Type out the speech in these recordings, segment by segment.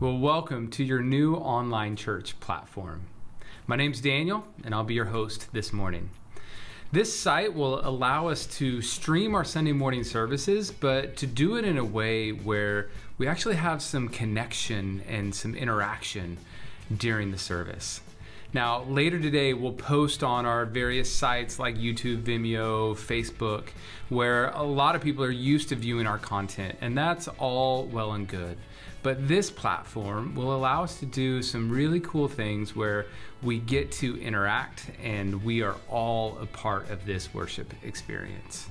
Well, welcome to your new online church platform. My name's Daniel, and I'll be your host this morning. This site will allow us to stream our Sunday morning services, but to do it in a way where we actually have some connection and some interaction during the service. Now, later today, we'll post on our various sites like YouTube, Vimeo, Facebook, where a lot of people are used to viewing our content, and that's all well and good. But this platform will allow us to do some really cool things where we get to interact and we are all a part of this worship experience.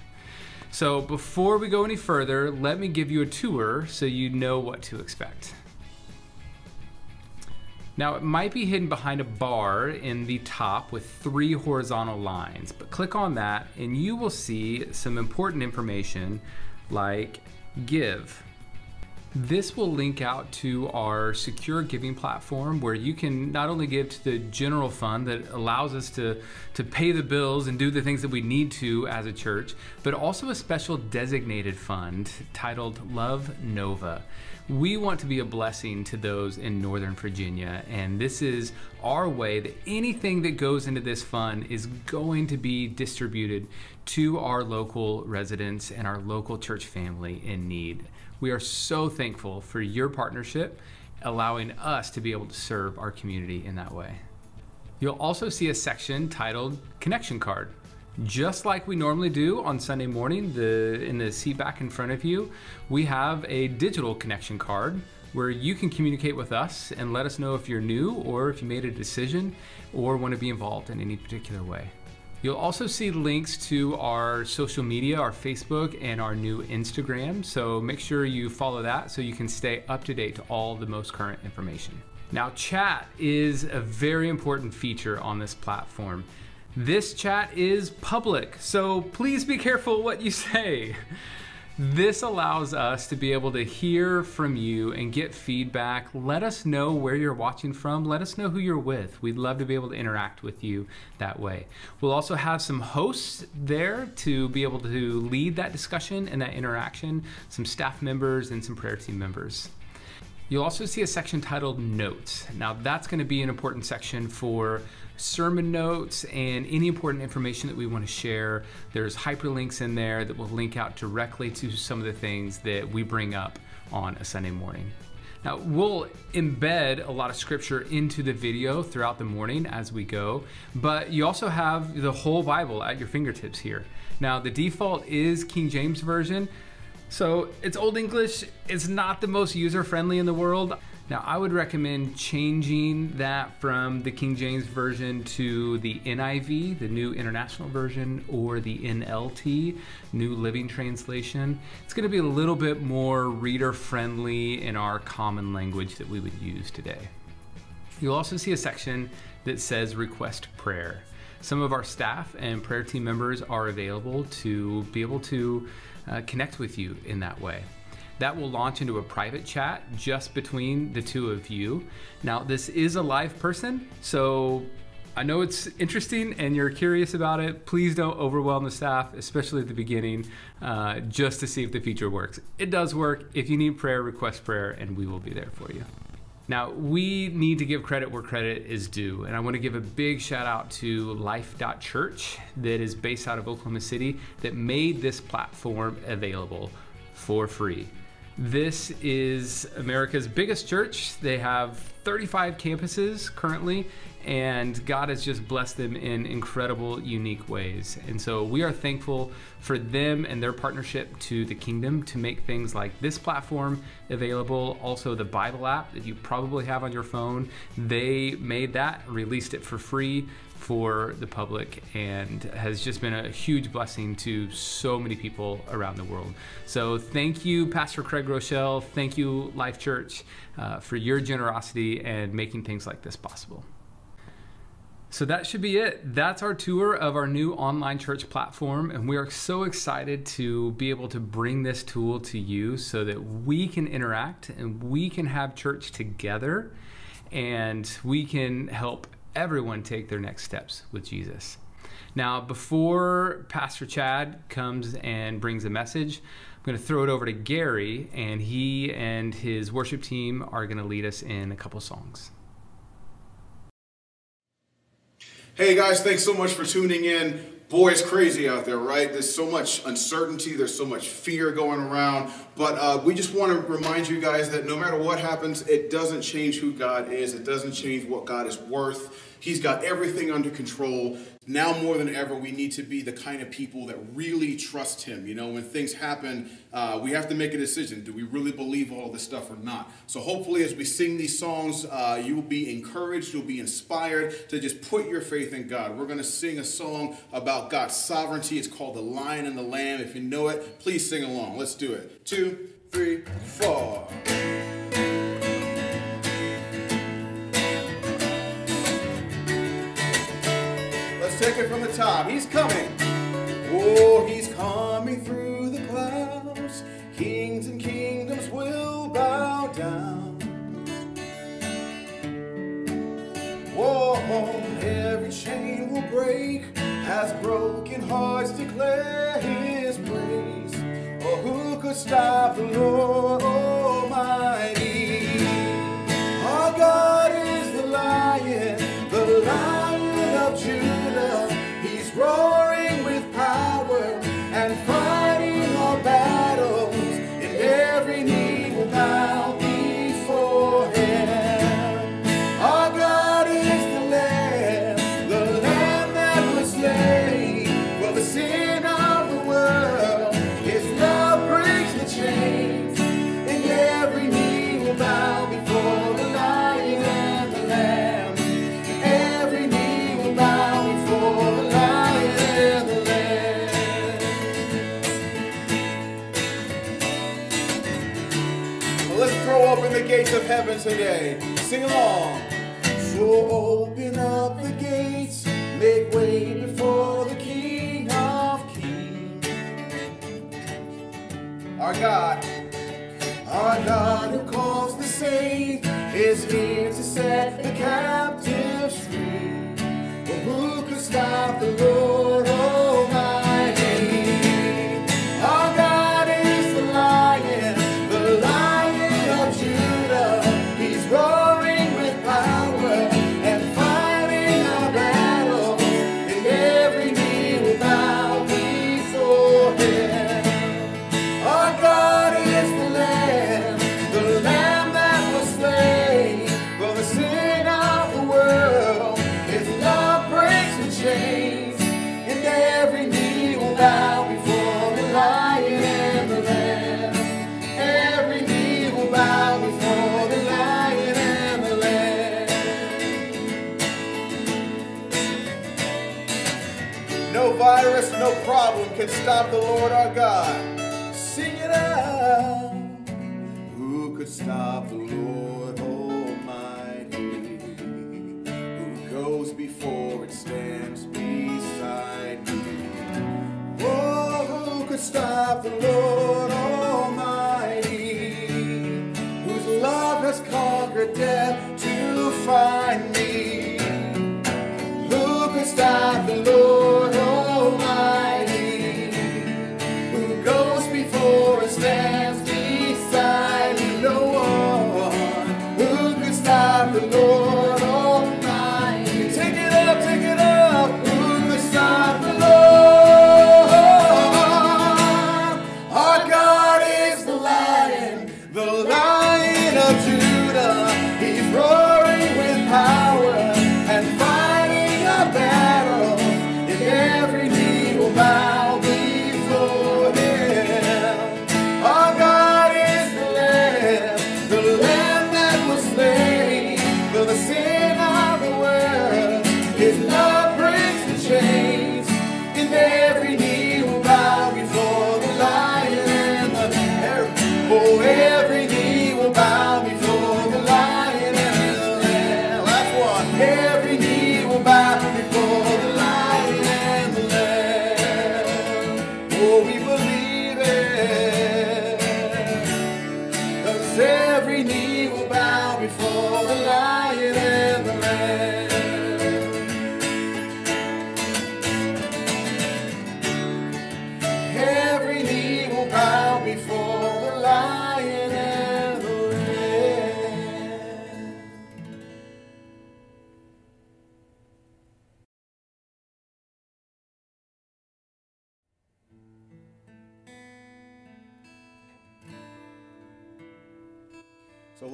So before we go any further, let me give you a tour so you know what to expect. Now it might be hidden behind a bar in the top with three horizontal lines, but click on that and you will see some important information like give. This will link out to our secure giving platform where you can not only give to the general fund that allows us to, to pay the bills and do the things that we need to as a church, but also a special designated fund titled Love Nova. We want to be a blessing to those in Northern Virginia, and this is our way that anything that goes into this fund is going to be distributed to our local residents and our local church family in need. We are so thankful for your partnership, allowing us to be able to serve our community in that way. You'll also see a section titled Connection Card. Just like we normally do on Sunday morning, the, in the seat back in front of you, we have a digital connection card where you can communicate with us and let us know if you're new or if you made a decision or want to be involved in any particular way. You'll also see links to our social media, our Facebook, and our new Instagram. So make sure you follow that so you can stay up to date to all the most current information. Now, chat is a very important feature on this platform. This chat is public, so please be careful what you say. This allows us to be able to hear from you and get feedback. Let us know where you're watching from. Let us know who you're with. We'd love to be able to interact with you that way. We'll also have some hosts there to be able to lead that discussion and that interaction, some staff members and some prayer team members. You'll also see a section titled Notes. Now, that's going to be an important section for sermon notes and any important information that we want to share. There's hyperlinks in there that will link out directly to some of the things that we bring up on a Sunday morning. Now, we'll embed a lot of scripture into the video throughout the morning as we go, but you also have the whole Bible at your fingertips here. Now, the default is King James Version, so it's Old English, it's not the most user friendly in the world. Now, I would recommend changing that from the King James Version to the NIV, the New International Version, or the NLT, New Living Translation. It's going to be a little bit more reader friendly in our common language that we would use today. You'll also see a section that says Request Prayer. Some of our staff and prayer team members are available to be able to uh, connect with you in that way. That will launch into a private chat just between the two of you. Now, this is a live person, so I know it's interesting and you're curious about it. Please don't overwhelm the staff, especially at the beginning, uh, just to see if the feature works. It does work. If you need prayer, request prayer, and we will be there for you. Now, we need to give credit where credit is due, and I want to give a big shout out to Life.Church that is based out of Oklahoma City that made this platform available for free. This is America's biggest church. They have 35 campuses currently, and God has just blessed them in incredible, unique ways. And so we are thankful for them and their partnership to the kingdom to make things like this platform available. Also, the Bible app that you probably have on your phone, they made that, released it for free for the public and has just been a huge blessing to so many people around the world. So thank you, Pastor Craig Groeschel. Thank you, Life Church, uh, for your generosity and making things like this possible. So that should be it. That's our tour of our new online church platform. And we are so excited to be able to bring this tool to you so that we can interact and we can have church together and we can help everyone take their next steps with Jesus. Now, before Pastor Chad comes and brings a message, I'm going to throw it over to Gary, and he and his worship team are going to lead us in a couple songs. Hey guys, thanks so much for tuning in. Boy, it's crazy out there, right? There's so much uncertainty, there's so much fear going around. But uh, we just want to remind you guys that no matter what happens, it doesn't change who God is, it doesn't change what God is worth. He's got everything under control. Now more than ever, we need to be the kind of people that really trust Him. You know, when things happen, uh, we have to make a decision. Do we really believe all this stuff or not? So hopefully, as we sing these songs, uh, you will be encouraged, you'll be inspired to just put your faith in God. We're going to sing a song about God's sovereignty. It's called The Lion and the Lamb. If you know it, please sing along. Let's do it. Two, three, four. Take it from the top. He's coming. Oh, he's coming through the clouds. Kings and kingdoms will bow down. Whoa, every chain will break as broken hearts declare his praise. Oh, who could stop the Lord oh, Almighty? Roaring today. Sing along. So open up the gates, make way before the King of Kings. Our God, our God who calls the saint, is here to set the captives free. But who could stop the Lord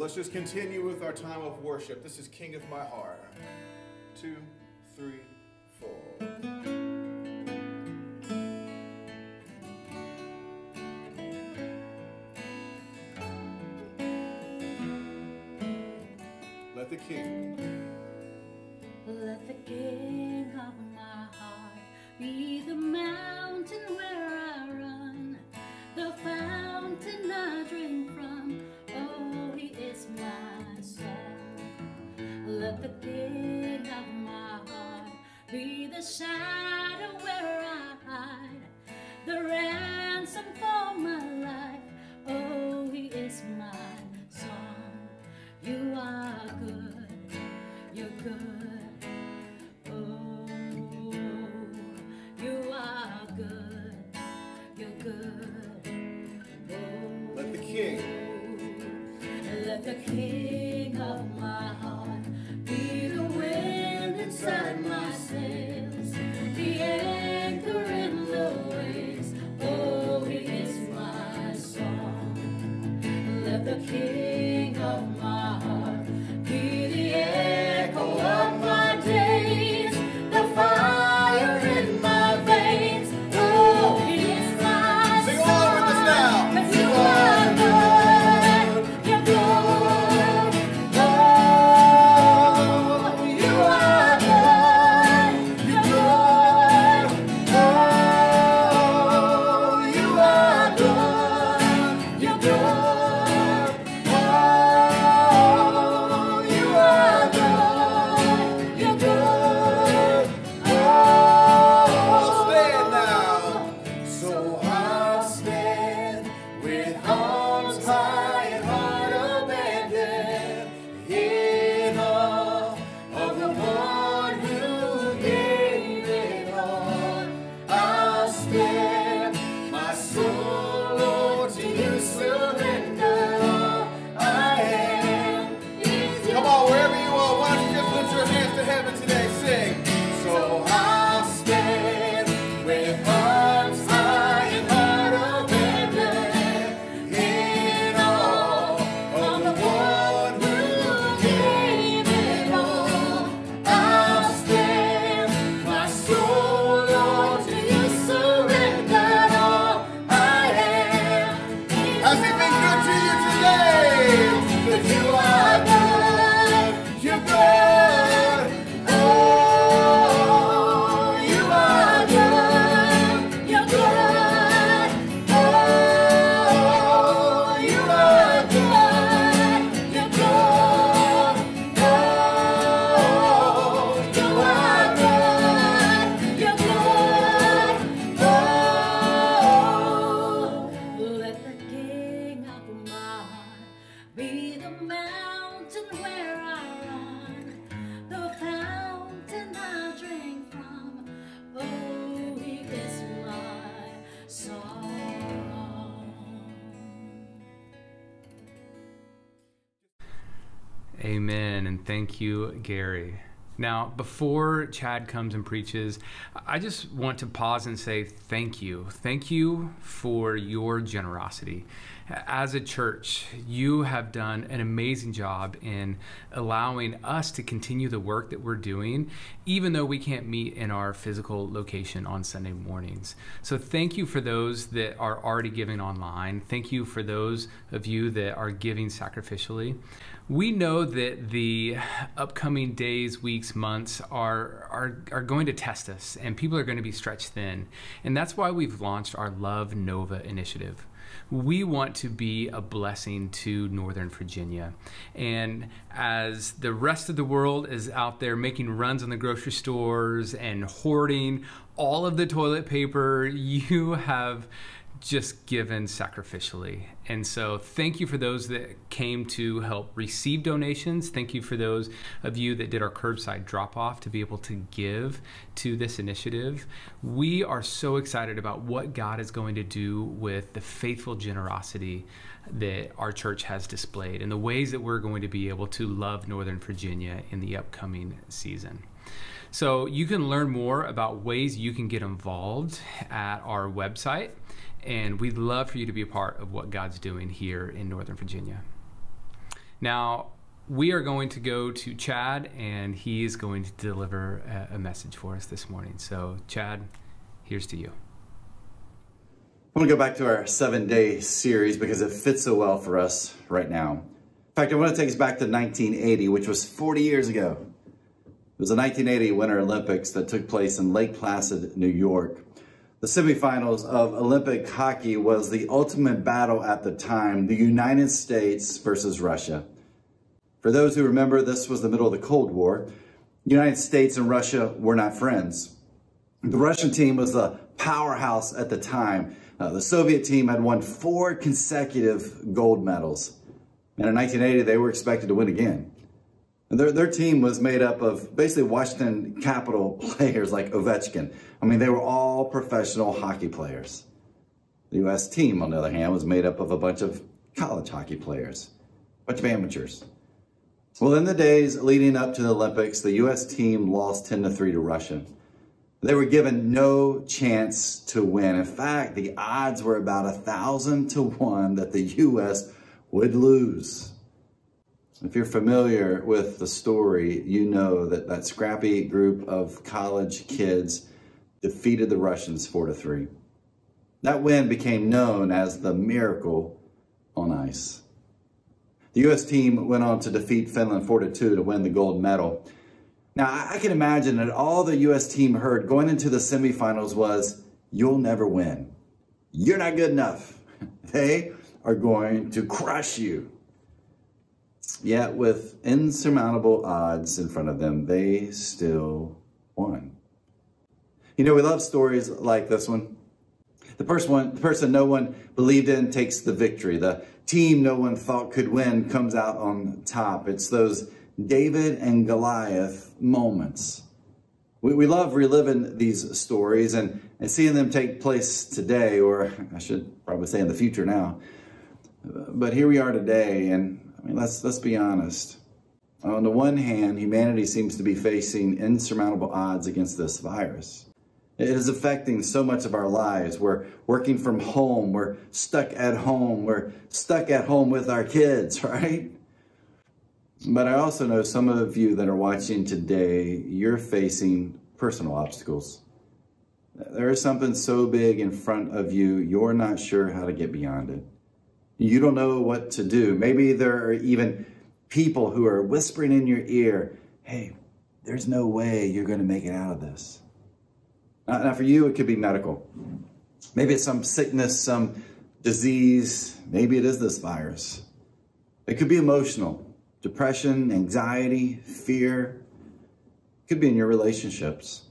let's just continue with our time of worship. This is King of My Heart. Two, three, You, Gary. Now, before Chad comes and preaches, I just want to pause and say thank you. Thank you for your generosity. As a church, you have done an amazing job in allowing us to continue the work that we're doing, even though we can't meet in our physical location on Sunday mornings. So, thank you for those that are already giving online. Thank you for those of you that are giving sacrificially. We know that the upcoming days, weeks, months are, are, are going to test us and people are going to be stretched thin. And that's why we've launched our Love Nova initiative. We want to be a blessing to Northern Virginia. And as the rest of the world is out there making runs on the grocery stores and hoarding all of the toilet paper, you have just given sacrificially. And so, thank you for those that came to help receive donations. Thank you for those of you that did our curbside drop off to be able to give to this initiative. We are so excited about what God is going to do with the faithful generosity that our church has displayed and the ways that we're going to be able to love Northern Virginia in the upcoming season. So, you can learn more about ways you can get involved at our website and we'd love for you to be a part of what God's doing here in Northern Virginia. Now, we are going to go to Chad, and he is going to deliver a, message for us this morning. So, Chad, here's to you. I want to go back to our seven day series because it fits so well for us right now. In fact, I want to take us back to 1980, which was 40 years ago. It was the 1980 Winter Olympics that took place in Lake Placid, New York. The semifinals of Olympic hockey was the ultimate battle at the time, the United States versus Russia. For those who remember, this was the middle of the Cold War. The United States and Russia were not friends. The Russian team was the powerhouse at the time. Uh, the Soviet team had won four consecutive gold medals. And in 1980, they were expected to win again. Their, their team was made up of basically Washington Capital players like Ovechkin. I mean, they were all professional hockey players. The U.S. team, on the other hand, was made up of a bunch of college hockey players, a bunch of amateurs. Well, in the days leading up to the Olympics, the U.S. team lost 10 to 3 to Russia. They were given no chance to win. In fact, the odds were about a thousand to one that the U.S. would lose. If you're familiar with the story, you know that that scrappy group of college kids defeated the Russians 4 to 3. That win became known as the Miracle on Ice. The U.S. team went on to defeat Finland 4 to 2 to win the gold medal. Now, I can imagine that all the U.S. team heard going into the semifinals was, You'll never win. You're not good enough. They are going to crush you. Yet, with insurmountable odds in front of them, they still won. You know, we love stories like this one. The person, one, the person no one believed in takes the victory. The team no one thought could win comes out on top. It's those David and Goliath moments. We, we love reliving these stories and, and seeing them take place today, or I should probably say in the future now. But here we are today, and I mean, let's, let's be honest. On the one hand, humanity seems to be facing insurmountable odds against this virus. It is affecting so much of our lives. We're working from home. We're stuck at home. We're stuck at home with our kids, right? But I also know some of you that are watching today, you're facing personal obstacles. There is something so big in front of you, you're not sure how to get beyond it. You don't know what to do. Maybe there are even people who are whispering in your ear, hey, there's no way you're going to make it out of this. Now, for you, it could be medical. Maybe it's some sickness, some disease. Maybe it is this virus. It could be emotional, depression, anxiety, fear. It could be in your relationships,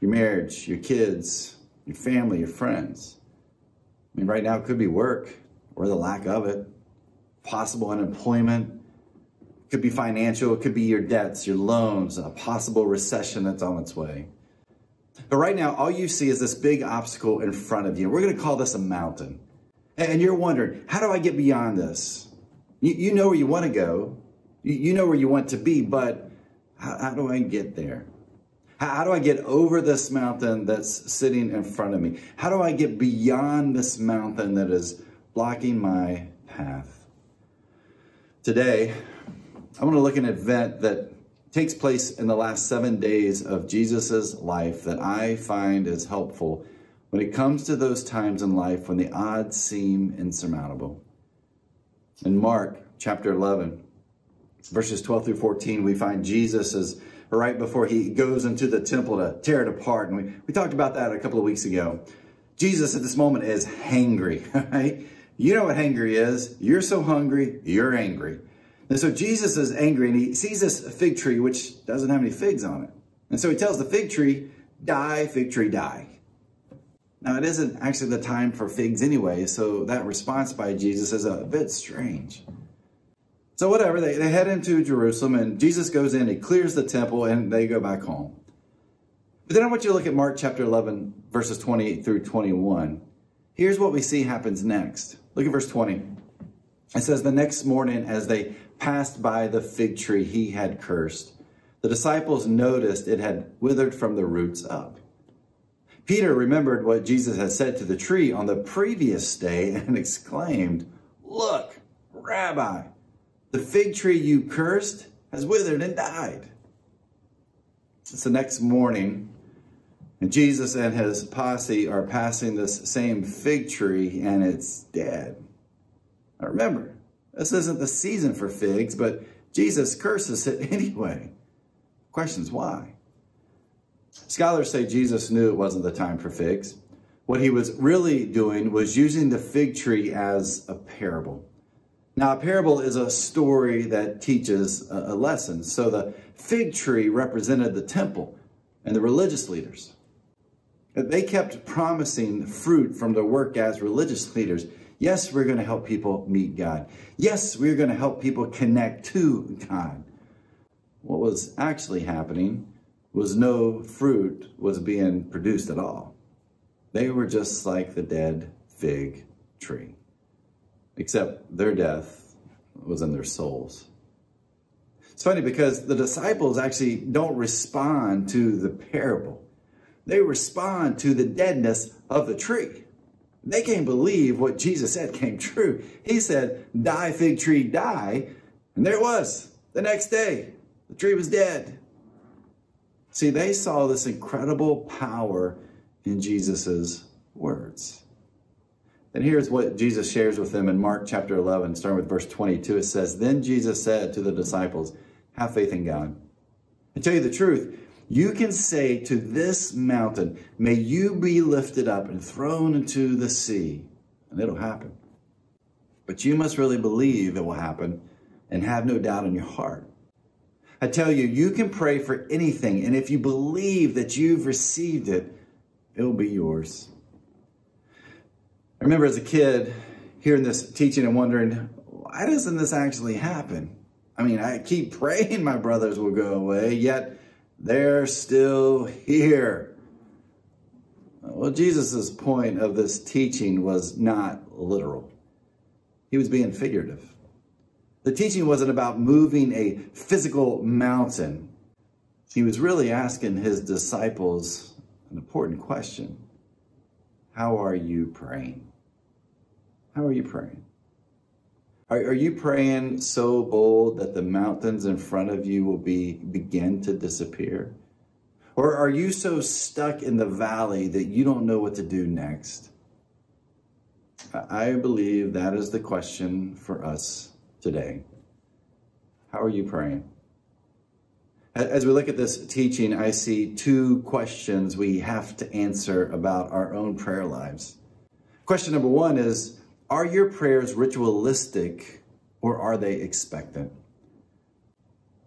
your marriage, your kids, your family, your friends. I mean, right now it could be work, or the lack of it, possible unemployment, it could be financial, it could be your debts, your loans, a possible recession that's on its way. But right now, all you see is this big obstacle in front of you. We're going to call this a mountain. And you're wondering, how do I get beyond this? You, you know where you want to go. You, you, know where you want to be, but how, how do I get there? How, how do I get over this mountain that's sitting in front of me? How do I get beyond this mountain that is blocking my path. Today, I want to look at an event that takes place in the last seven days of Jesus' life that I find is helpful when it comes to those times in life when the odds seem insurmountable. In Mark chapter 11, verses 12 through 14, we find Jesus is right before he goes into the temple to tear it apart. And we, we talked about that a couple of weeks ago. Jesus at this moment is hangry, right? You know what hangry is. You're so hungry, you're angry. And so Jesus is angry and he sees this fig tree which doesn't have any figs on it. And so he tells the fig tree, die, fig tree, die. Now it isn't actually the time for figs anyway, so that response by Jesus is a bit strange. So whatever, they, they head into Jerusalem and Jesus goes in, he clears the temple and they go back home. But then I want you to look at Mark chapter 11, verses 28 through 21. Here's what we see happens next. Look at verse 20. It says, The next morning, as they passed by the fig tree he had cursed, the disciples noticed it had withered from the roots up. Peter remembered what Jesus had said to the tree on the previous day and exclaimed, Look, Rabbi, The fig tree you cursed has withered and died. It's the next morning, and Jesus and his posse are passing this same fig tree, and it's dead. Now remember, this isn't the season for figs, but Jesus curses it anyway. Questions why? Scholars say Jesus knew it wasn't the time for figs. What he was really doing was using the fig tree as a parable. Now, a parable is a story that teaches a lesson. So the fig tree represented the temple and the religious leaders. They kept promising fruit from their work as religious leaders. Yes, we're going to help people meet God. Yes, we're going to help people connect to God. What was actually happening was no fruit was being produced at all. They were just like the dead fig tree, except their death was in their souls. It's funny because the disciples actually don't respond to the parable. They respond to the deadness of the tree. They can't believe what Jesus said came true. He said, die fig tree, die. And there it was the next day. The tree was dead. See, they saw this incredible power in Jesus's words. And here's what Jesus shares with them in Mark chapter 11, starting with verse 22. It says, Then Jesus said to the disciples, Have faith in God. I tell you the truth, you can say to this mountain, May you be lifted up and thrown into the sea, and it'll happen. But you must really believe it will happen and have no doubt in your heart. I tell you, you can pray for anything, and if you believe that you've received it, it'll be yours. I remember as a kid hearing this teaching and wondering, why doesn't this actually happen? I mean, I keep praying my brothers will go away, yet they're still here. Well, Jesus' point of this teaching was not literal. He was being figurative. The teaching wasn't about moving a physical mountain. He was really asking his disciples an important question. How are you praying? How are you praying? Are, are you praying so bold that the mountains in front of you will be begin to disappear? Or are you so stuck in the valley that you don't know what to do next? I believe that is the question for us today. How are you praying? As we look at this teaching, I see two questions we have to answer about our own prayer lives. Question number one is, are your prayers ritualistic or are they expectant?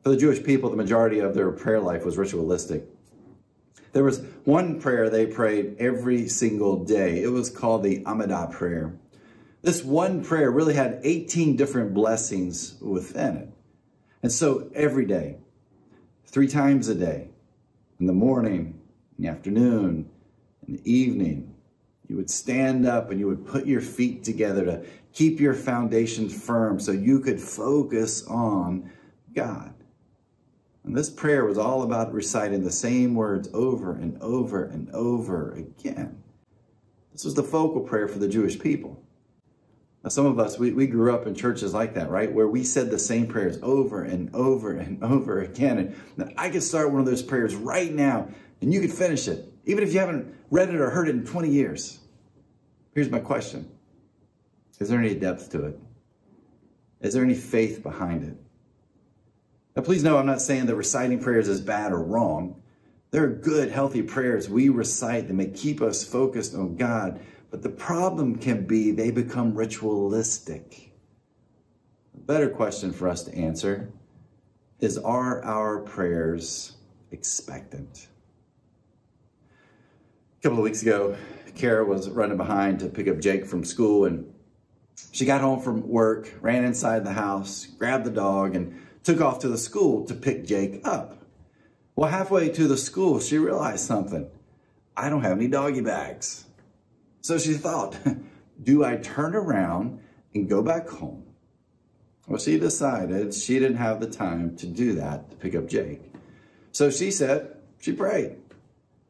For the Jewish people, the majority of their prayer life was ritualistic. There was one prayer they prayed every single day. It was called the Amidah prayer. This one prayer really had 18 different blessings within it. And so every day, three times a day, in the morning, in the afternoon, in the evening, you would stand up and you would put your feet together to keep your foundation firm so you could focus on God. And this prayer was all about reciting the same words over and over and over again. This was the focal prayer for the Jewish people. Now, some of us, we, we grew up in churches like that, right? Where we said the same prayers over and over and over again. And I could start one of those prayers right now and you could finish it, even if you haven't read it or heard it in 20 years. Here's my question. Is there any depth to it? Is there any faith behind it? Now, please know I'm not saying that reciting prayers is bad or wrong. There are good, healthy prayers we recite that may keep us focused on God but the problem can be they become ritualistic. A better question for us to answer is Are our prayers expectant? A couple of weeks ago, Kara was running behind to pick up Jake from school and she got home from work, ran inside the house, grabbed the dog, and took off to the school to pick Jake up. Well, halfway to the school, she realized something. I don't have any doggy bags. So she thought, do I turn around and go back home? Well, she decided she didn't have the time to do that to pick up Jake. So she said, she prayed.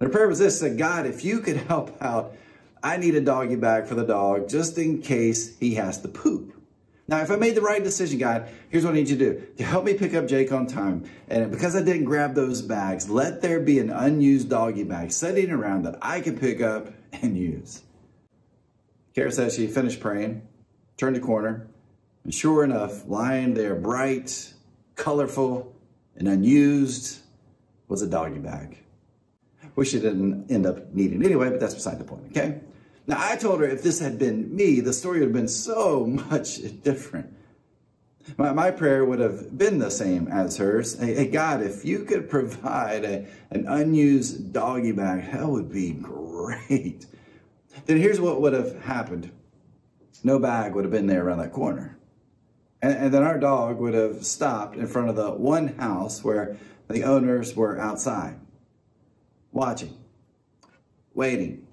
Her prayer was this, said, God, if you could help out, I need a doggy bag for the dog just in case he has to poop. Now, if I made the right decision, God, here's what I need you to do. To help me pick up Jake on time, and because I didn't grab those bags, let there be an unused doggy bag sitting around that I can pick up and use. Kara says she finished praying, turned the corner, and sure enough, lying there bright, colorful, and unused was a doggy bag. Which she didn't end up needing anyway, but that's beside the point, okay? Now, I told her if this had been me, the story would have been so much different. My, my prayer would have been the same as hers. Hey, hey God, if you could provide a, an unused doggy bag, that would be great. Then here's what would have happened. No bag would have been there around that corner. And, and then our dog would have stopped in front of the one house where the owners were outside, watching, waiting,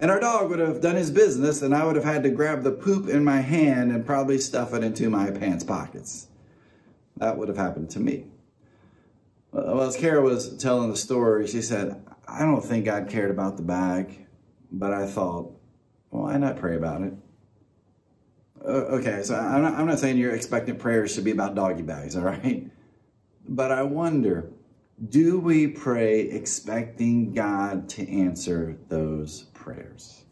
and our dog would have done his business, and I would have had to grab the poop in my hand and probably stuff it into my pants pockets. That would have happened to me. Well, as Kara was telling the story, she said, I don't think God cared about the bag, but I thought, well, why not pray about it? Uh, okay, so I'm not, I'm not saying your expectant prayers should be about doggy bags, all right? But I wonder, do we pray expecting God to answer those prayers?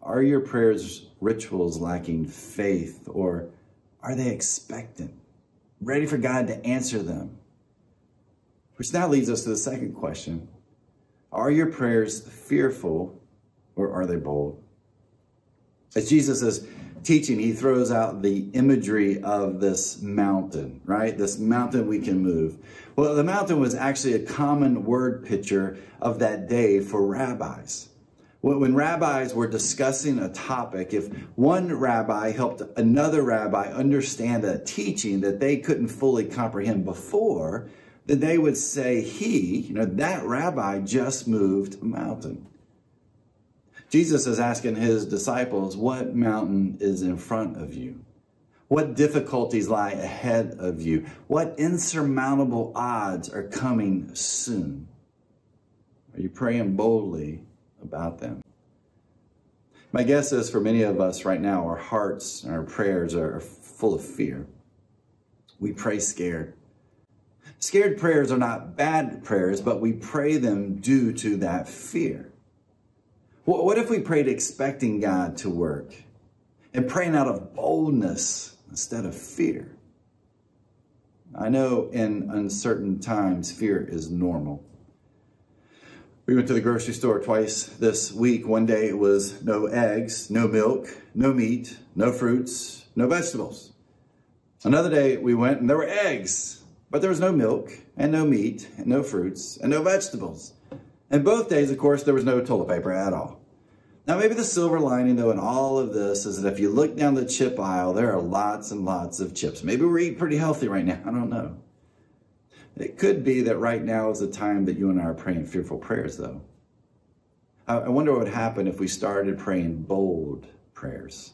Are your prayers rituals lacking faith or are they expectant, ready for God to answer them? Which now leads us to the second question. Are your prayers fearful or are they bold? As Jesus is teaching, he throws out the imagery of this mountain, right? This mountain we can move. Well, the mountain was actually a common word picture of that day for rabbis. When rabbis were discussing a topic, if one rabbi helped another rabbi understand a teaching that they couldn't fully comprehend before, then they would say, he, you know, that rabbi just moved a mountain. Jesus is asking his disciples, what mountain is in front of you? What difficulties lie ahead of you? What insurmountable odds are coming soon? Are you praying boldly about them. My guess is for many of us right now, our hearts and our prayers are full of fear. We pray scared. Scared prayers are not bad prayers, but we pray them due to that fear. What if we prayed expecting God to work and praying out of boldness instead of fear? I know in uncertain times, fear is normal. We went to the grocery store twice this week. One day it was no eggs, no milk, no meat, no fruits, no vegetables. Another day we went and there were eggs, but there was no milk and no meat and no fruits and no vegetables. And both days, of course, there was no toilet paper at all. Now, maybe the silver lining, though, in all of this is that if you look down the chip aisle, there are lots and lots of chips. Maybe we're eating pretty healthy right now. I don't know. It could be that right now is the time that you and I are praying fearful prayers, though. I wonder what would happen if we started praying bold prayers.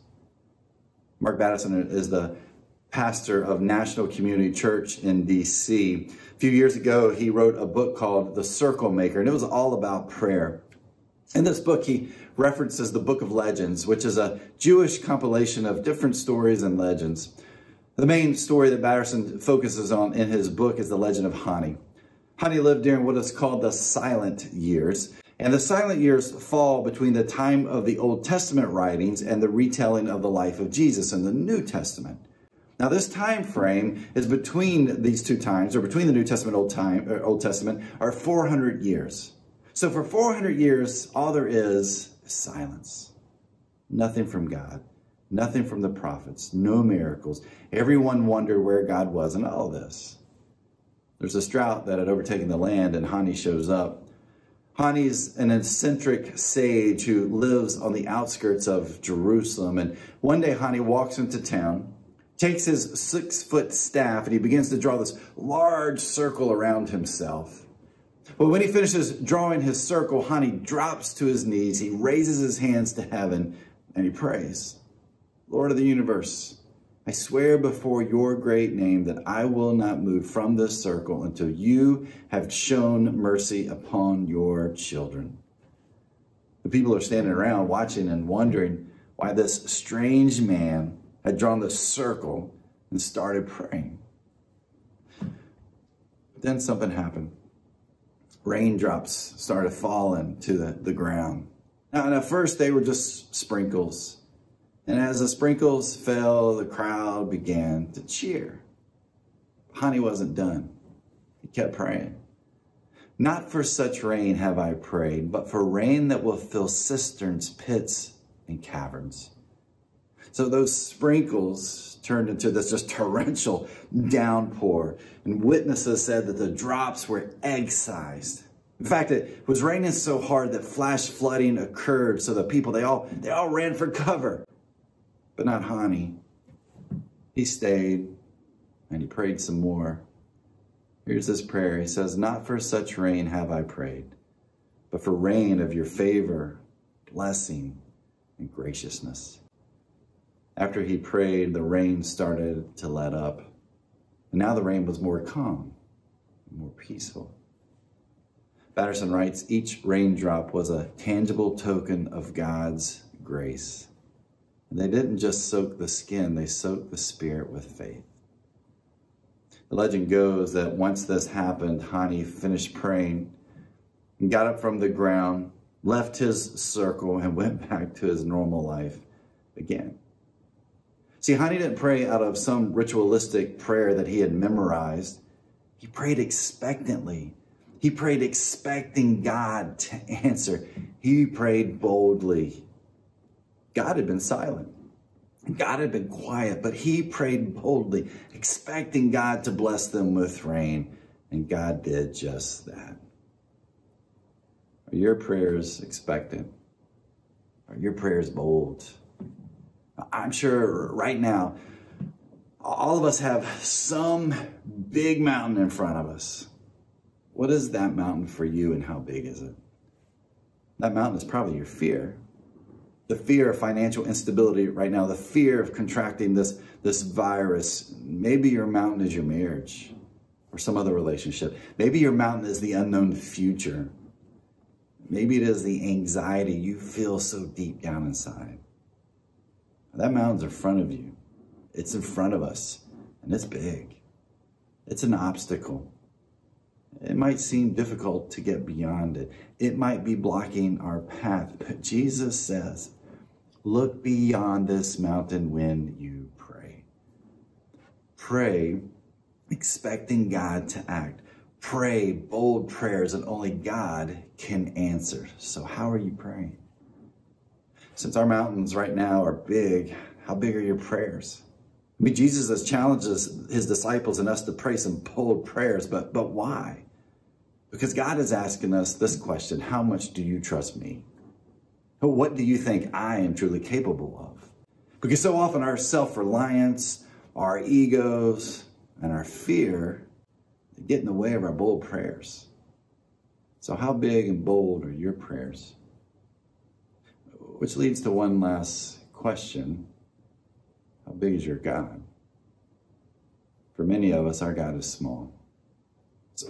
Mark Batterson is the pastor of National Community Church in D.C. A few years ago, he wrote a book called The Circle Maker, and it was all about prayer. In this book, he references the Book of Legends, which is a Jewish compilation of different stories and legends. The main story that Batterson focuses on in his book is the legend of Honi. Honi lived during what is called the Silent Years. And the Silent Years fall between the time of the Old Testament writings and the retelling of the life of Jesus in the New Testament. Now, this time frame is between these two times, or between the New Testament Old time, Old Testament, are 400 years. So for 400 years, all there is is silence. Nothing from God. Nothing from the prophets, no miracles. Everyone wondered where God was in all this. There's a drought that had overtaken the land, and Honi shows up. Honi's an eccentric sage who lives on the outskirts of Jerusalem. And one day, Honi walks into town, takes his six foot staff, and he begins to draw this large circle around himself. But when he finishes drawing his circle, Honi drops to his knees, he raises his hands to heaven, and he prays. Lord of the universe, I swear before your great name that I will not move from this circle until you have shown mercy upon your children. The people are standing around watching and wondering why this strange man had drawn the circle and started praying. Then something happened. Raindrops started falling to the, the ground. Now, at first they were just sprinkles. And as the sprinkles fell, the crowd began to cheer. Honi wasn't done. He kept praying. Not for such rain have I prayed, but for rain that will fill cisterns, pits, and caverns. So those sprinkles turned into this just torrential downpour. And witnesses said that the drops were egg-sized. In fact, it was raining so hard that flash flooding occurred. So the people, they all, they all ran for cover. But not Honi. He stayed and he prayed some more. Here's this prayer. He says, Not for such rain have I prayed, but for rain of your favor, blessing, and graciousness. After he prayed, the rain started to let up. And now the rain was more calm, more peaceful. Batterson writes, each raindrop was a tangible token of God's grace. And they didn't just soak the skin, they soaked the spirit with faith. The legend goes that once this happened, Honi finished praying and got up from the ground, left his circle, and went back to his normal life again. See, Honi didn't pray out of some ritualistic prayer that he had memorized. He prayed expectantly. He prayed expecting God to answer. He prayed boldly. God had been silent. God had been quiet, but he prayed boldly, expecting God to bless them with rain. And God did just that. Are your prayers expectant? Are your prayers bold? I'm sure right now, all of us have some big mountain in front of us. What is that mountain for you and how big is it? That mountain is probably your fear the fear of financial instability right now, the fear of contracting this, this virus. Maybe your mountain is your marriage or some other relationship. Maybe your mountain is the unknown future. Maybe it is the anxiety you feel so deep down inside. That mountain's in front of you. It's in front of us, and it's big. It's an obstacle. It might seem difficult to get beyond it. It might be blocking our path, but Jesus says, Look beyond this mountain when you pray. Pray expecting God to act. Pray bold prayers that only God can answer. So how are you praying? Since our mountains right now are big, how big are your prayers? I mean, Jesus has challenged his disciples and us to pray some bold prayers, but, but why? Because God is asking us this question, how much do you trust me? What do you think I am truly capable of? Because so often our self-reliance, our egos, and our fear get in the way of our bold prayers. So how big and bold are your prayers? Which leads to one last question. How big is your God? For many of us, our God is small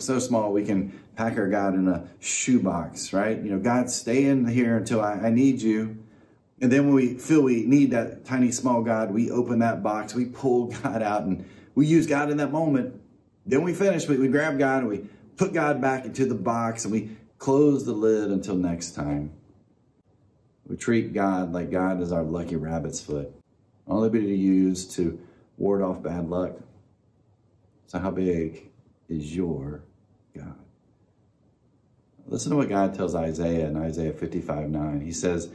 so small we can pack our God in a shoebox, right? You know, God, stay in here until I, I need you. And then when we feel we need that tiny small God, we open that box, we pull God out, and we use God in that moment. Then we finish, we, we grab God and we put God back into the box and we close the lid until next time. We treat God like God is our lucky rabbit's foot, only be to use to ward off bad luck. So how big is your God. Listen to what God tells Isaiah in Isaiah 55 9. He says,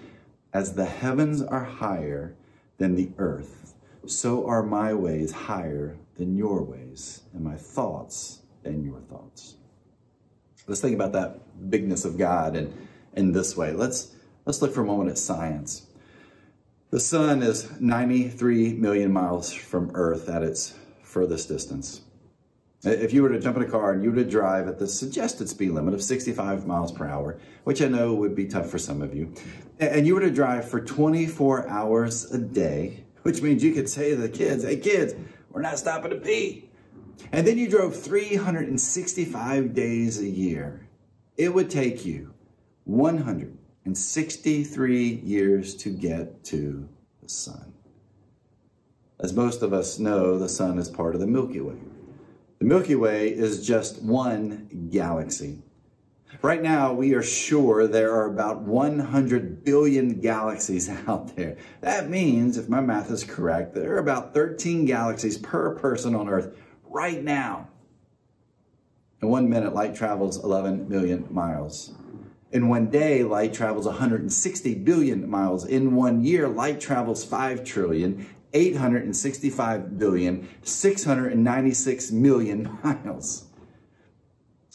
As the heavens are higher than the earth, so are my ways higher than your ways, and my thoughts than your thoughts. Let's think about that bigness of God and in this way. Let's, let's look for a moment at science. The sun is 93 million miles from Earth at its furthest distance. If you were to jump in a car and you were to drive at the suggested speed limit of 65 miles per hour, which I know would be tough for some of you, and you were to drive for 24 hours a day, which means you could say to the kids, hey kids, we're not stopping to pee. And then you drove 365 days a year. It would take you 163 years to get to the sun. As most of us know, the sun is part of the Milky Way. The Milky Way is just one galaxy. Right now, we are sure there are about 100 billion galaxies out there. That means, if my math is correct, there are about 13 galaxies per person on Earth right now. In one minute, light travels 11 million miles. In one day, light travels 160 billion miles. In one year, light travels 5 trillion, 865 billion, 696 million miles.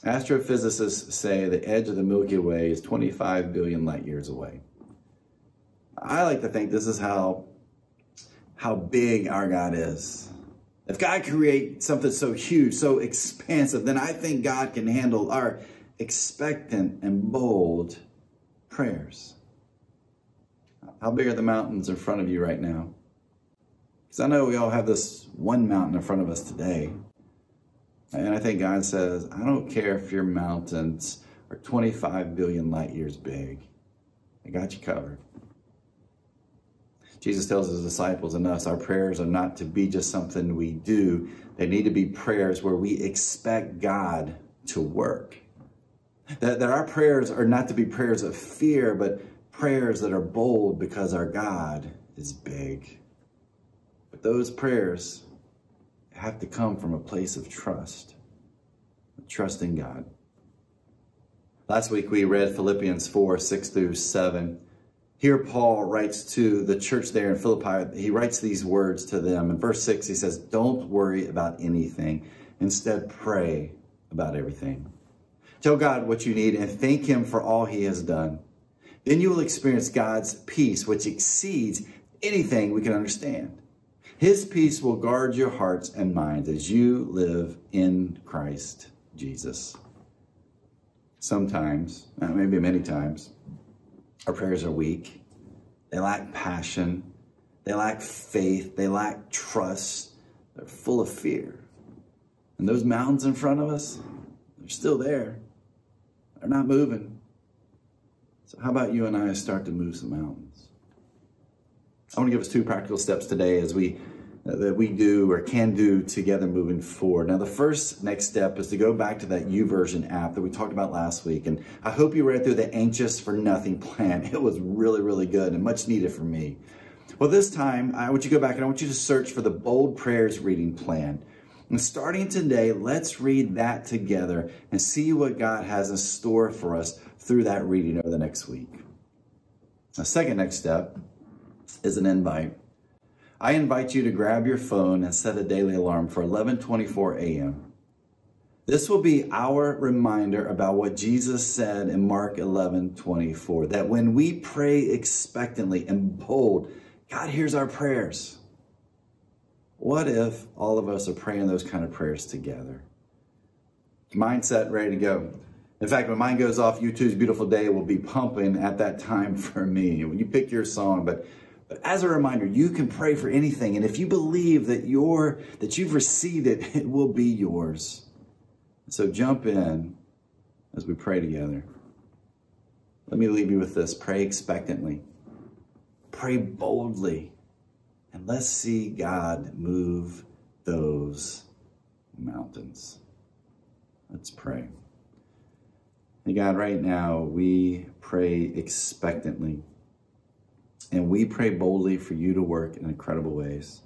Astrophysicists say the edge of the Milky Way is 25 billion light years away. I like to think this is how, how big our God is. If God create something so huge, so expansive, then I think God can handle our expectant and bold prayers. How big are the mountains in front of you right now? Because I know we all have this one mountain in front of us today. And I think God says, I don't care if your mountains are 25 billion light years big. I got you covered. Jesus tells his disciples and us, our prayers are not to be just something we do. They need to be prayers where we expect God to work. That, that our prayers are not to be prayers of fear, but prayers that are bold because our God is big. But those prayers have to come from a place of trust, trusting God. Last week we read Philippians 4 6 through 7. Here, Paul writes to the church there in Philippi, he writes these words to them. In verse 6, he says, Don't worry about anything. Instead, pray about everything. Tell God what you need and thank Him for all He has done. Then you will experience God's peace, which exceeds anything we can understand. His peace will guard your hearts and minds as you live in Christ Jesus. Sometimes, uh, maybe many times, our prayers are weak. They lack passion. They lack faith. They lack trust. They're full of fear. And those mountains in front of us, they're still there. They're not moving. So, how about you and I start to move some mountains? I want to give us two practical steps today as we uh, that we do or can do together moving forward. Now, the first next step is to go back to that YouVersion app that we talked about last week. And I hope you read through the Anxious for Nothing plan. It was really, really good and much needed for me. Well, this time, I want you to go back and I want you to search for the Bold Prayers reading plan. And starting today, let's read that together and see what God has in store for us through that reading over the next week. The second next step is an invite. I invite you to grab your phone and set a daily alarm for 11:24 a.m. This will be our reminder about what Jesus said in Mark 11:24 that when we pray expectantly and bold, God hears our prayers. What if all of us are praying those kind of prayers together? Mindset ready to go. In fact, when mine goes off, U2's Beautiful Day will be pumping at that time for me. When you pick your song, but but as a reminder, you can pray for anything. And if you believe that you're, that you've received it, it will be yours. So jump in as we pray together. Let me leave you with this. Pray expectantly. Pray boldly. And let's see God move those mountains. Let's pray. And God, right now, we pray expectantly. And we pray boldly for you to work in incredible ways.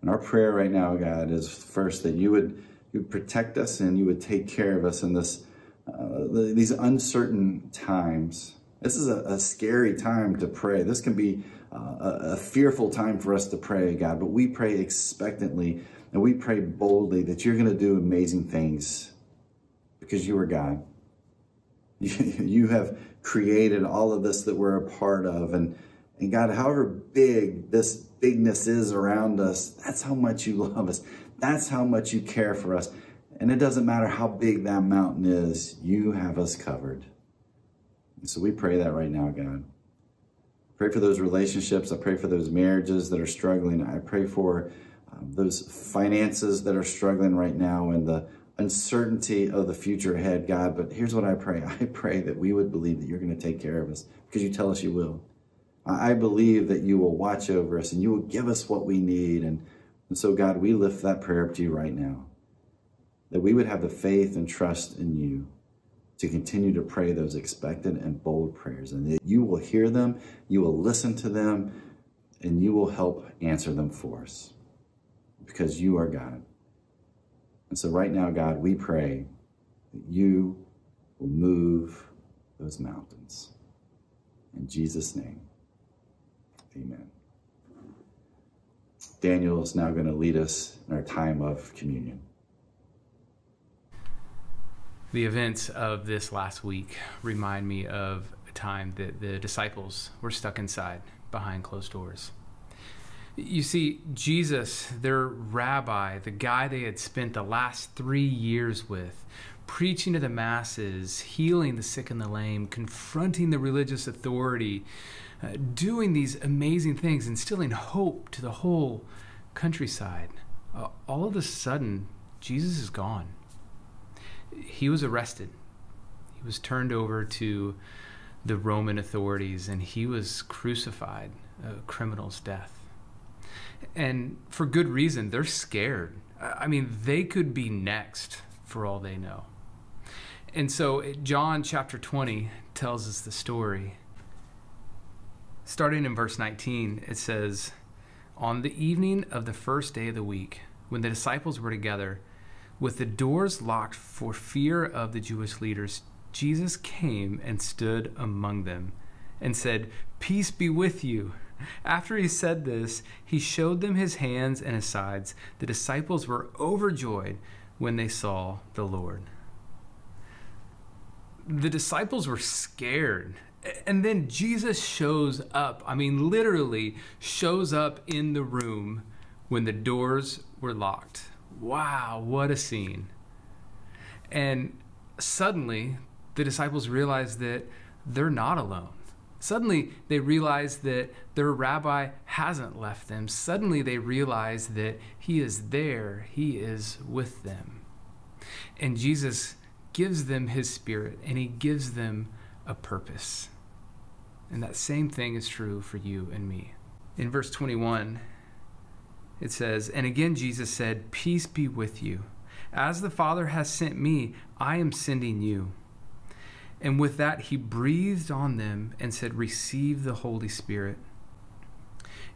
And our prayer right now, God, is first that you would, you protect us and you would take care of us in this uh, these uncertain times. This is a, a, scary time to pray. This can be a, a fearful time for us to pray, God, but we pray expectantly and we pray boldly that you're going to do amazing things because you are God. You have created all of this that we're a part of. And and God, however big this bigness is around us, that's how much you love us. That's how much you care for us. And it doesn't matter how big that mountain is, you have us covered. And so we pray that right now, God. Pray for those relationships. I pray for those marriages that are struggling. I pray for um, those finances that are struggling right now and the uncertainty of the future ahead, God. But here's what I pray I pray that we would believe that you're going to take care of us because you tell us you will. I believe that you will watch over us and you will give us what we need. And, and so, God, we lift that prayer up to you right now that we would have the faith and trust in you to continue to pray those expected and bold prayers, and that you will hear them, you will listen to them, and you will help answer them for us because you are God. And so, right now, God, we pray that you will move those mountains. In Jesus' name, amen. Daniel is now going to lead us in our time of communion. The events of this last week remind me of a time that the disciples were stuck inside behind closed doors. You see, Jesus, their rabbi, the guy they had spent the last three years with, preaching to the masses, healing the sick and the lame, confronting the religious authority, uh, doing these amazing things, instilling hope to the whole countryside. Uh, all of a sudden, Jesus is gone he was arrested. He was turned over to the Roman authorities and he was crucified, a criminal's death. And for good reason, they're scared. I mean, they could be next for all they know. And so, John chapter 20 tells us the story. Starting in verse 19, it says, On the evening of the first day of the week, when the disciples were together, with the doors locked for fear of the Jewish leaders, Jesus came and stood among them and said, Peace be with you. After he said this, he showed them his hands and his sides. The disciples were overjoyed when they saw the Lord. The disciples were scared. And then Jesus shows up. I mean, literally shows up in the room when the doors were locked wow, what a scene. And suddenly, the disciples realize that they're not alone. Suddenly, they realize that their rabbi hasn't left them. Suddenly, they realize that he is there, he is with them. And Jesus gives them his spirit and he gives them a purpose. And that same thing is true for you and me. In verse 21, it says, And again Jesus said, Peace be with you. As the Father has sent me, I am sending you. And with that, he breathed on them and said, Receive the Holy Spirit.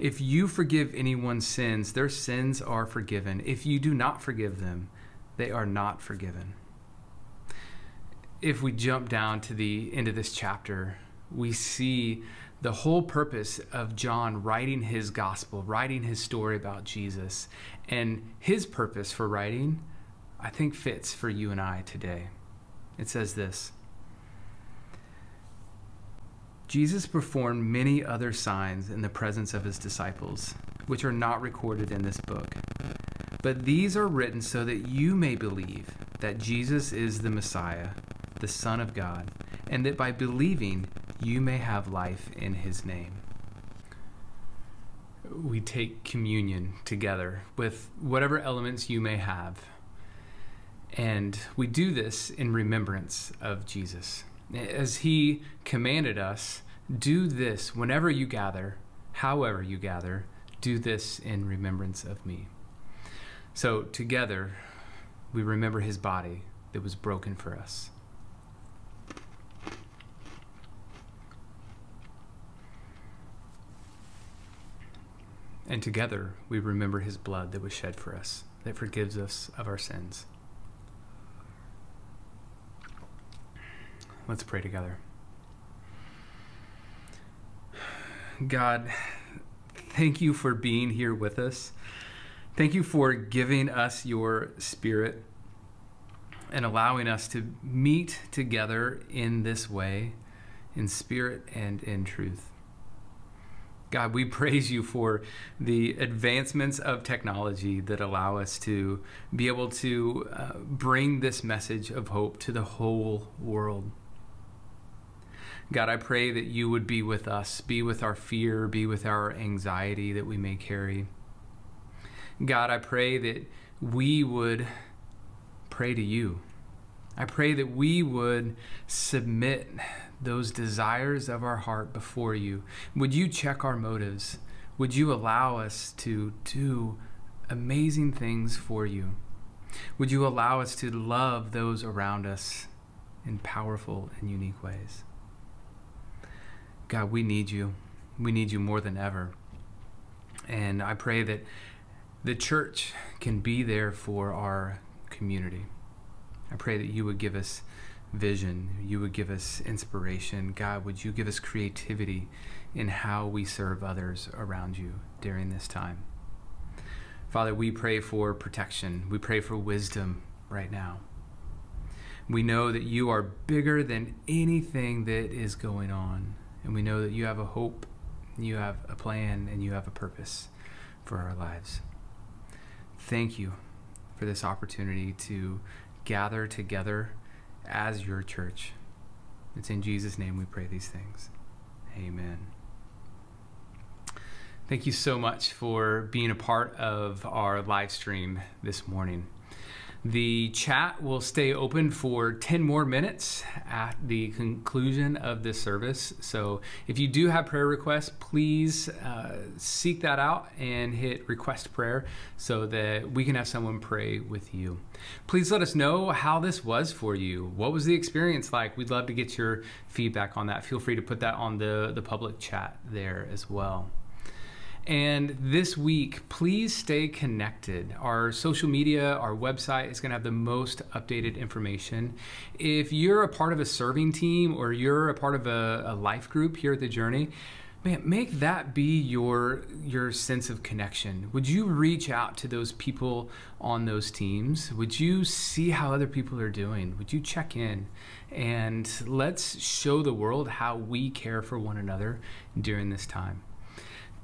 If you forgive anyone's sins, their sins are forgiven. If you do not forgive them, they are not forgiven. If we jump down to the end of this chapter, we see the whole purpose of John writing his gospel, writing his story about Jesus, and his purpose for writing, I think fits for you and I today. It says this Jesus performed many other signs in the presence of his disciples, which are not recorded in this book. But these are written so that you may believe that Jesus is the Messiah, the Son of God, and that by believing you may have life in his name. We take communion together with whatever elements you may have. And we do this in remembrance of Jesus. As he commanded us, do this whenever you gather, however you gather, do this in remembrance of me. So together, we remember his body that was broken for us. And together we remember his blood that was shed for us, that forgives us of our sins. Let's pray together. God, thank you for being here with us. Thank you for giving us your spirit and allowing us to meet together in this way, in spirit and in truth. God, we praise you for the advancements of technology that allow us to be able to uh, bring this message of hope to the whole world. God, I pray that you would be with us, be with our fear, be with our anxiety that we may carry. God, I pray that we would pray to you. I pray that we would submit those desires of our heart before you. Would you check our motives? Would you allow us to do amazing things for you? Would you allow us to love those around us in powerful and unique ways? God, we need you. We need you more than ever. And I pray that the church can be there for our community. I pray that you would give us vision, you would give us inspiration. God, would you give us creativity in how we serve others around you during this time? Father, we pray for protection. We pray for wisdom right now. We know that you are bigger than anything that is going on. And we know that you have a hope, you have a plan, and you have a purpose for our lives. Thank you for this opportunity to gather together as your church. It's in Jesus' name we pray these things. Amen. Thank you so much for being a part of our live stream this morning. The chat will stay open for 10 more minutes at the conclusion of this service. So if you do have prayer requests, please uh, seek that out and hit request prayer so that we can have someone pray with you. Please let us know how this was for you. What was the experience like? We'd love to get your feedback on that. Feel free to put that on the, the public chat there as well. And this week, please stay connected. Our social media, our website is going to have the most updated information. If you're a part of a serving team or you're a part of a, a life group here at the Journey, man, make that be your your sense of connection. Would you reach out to those people on those teams? Would you see how other people are doing? Would you check in? And let's show the world how we care for one another during this time.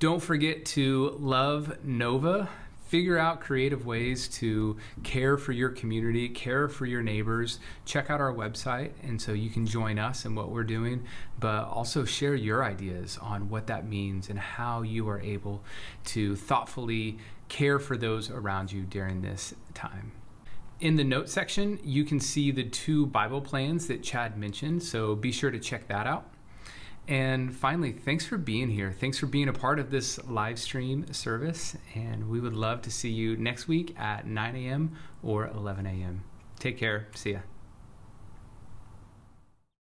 Don't forget to love Nova. Figure out creative ways to care for your community, care for your neighbors. Check out our website, and so you can join us in what we're doing, but also share your ideas on what that means and how you are able to thoughtfully care for those around you during this time. In the notes section, you can see the two Bible plans that Chad mentioned, so be sure to check that out. And finally, thanks for being here. Thanks for being a part of this live stream service. And we would love to see you next week at 9 a.m. or 11 a.m. Take care. See ya.